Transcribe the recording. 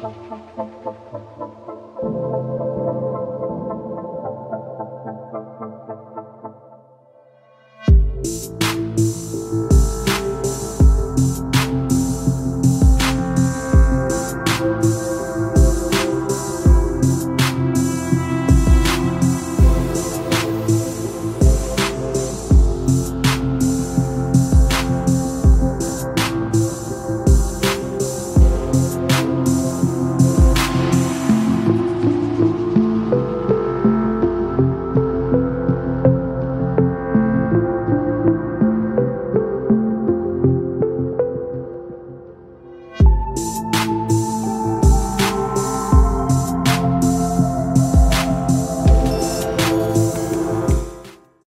¡Chau, chau!